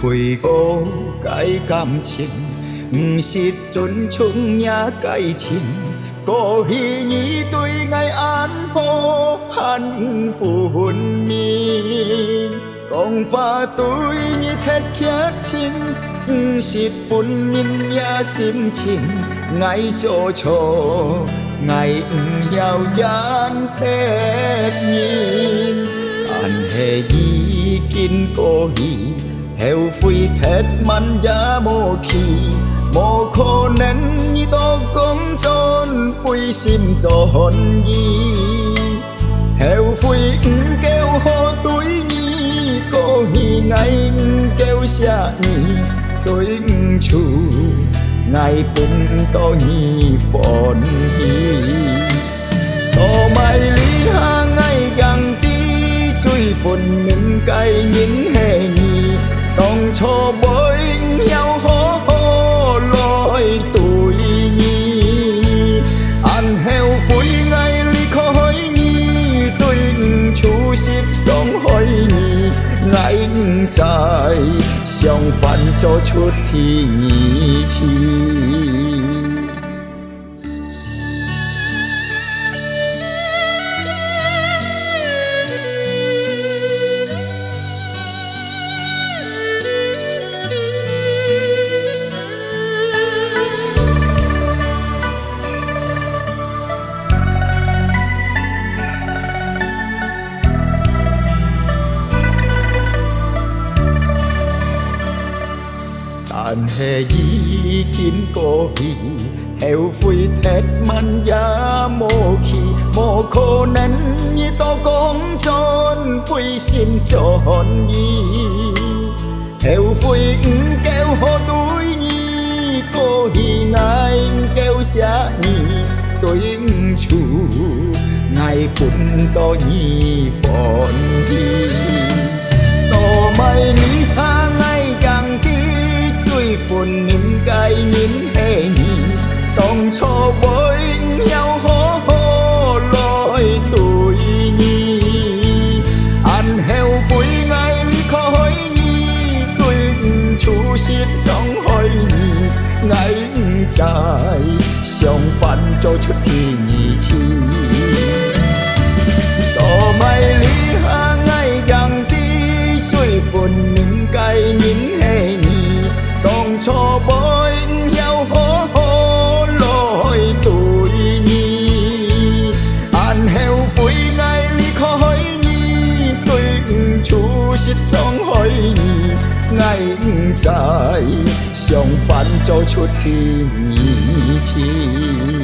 悔过改感情，不是尊重命改情。过去你对爱安好，安分明。讲话对你贴刻亲，不是分明也心情，爱做错。爱不要人骗人，但系已经过去。theo phui thét man giá mô khi mô khô nén như to con trôn phui sim cho hồn gì theo phui kêu hô túi nhi, cô hi ngay kêu xa nhi. Tôi chủ ngày cũng to nhi phồn hi to mai lý ha ngày càng tí chui phồn những cây nhìn ngại dài xong phản cho chút thì nhị chi àn hề di kín cô hì heo phui thét man giá mô khi mô khô nén như to con tròn phui xin cho hòn nhi phui ứng kêu hồ túi nhi, cô hì ngài kêu xa nhi. Tôi ứng chủ ngài cũng to nhi phòn đi to mai nhi phồn nhìn cay nhìn hề nhì. Còn cho với nhau hó hó lôi tuổi nhi ăn heo vui ngay khó khói nhi tuổi chú xiết sóng hơi nhi ngày trái xong phản cho chút thì nhì chi. Ngày dài xong phản cho chút thì nhị chi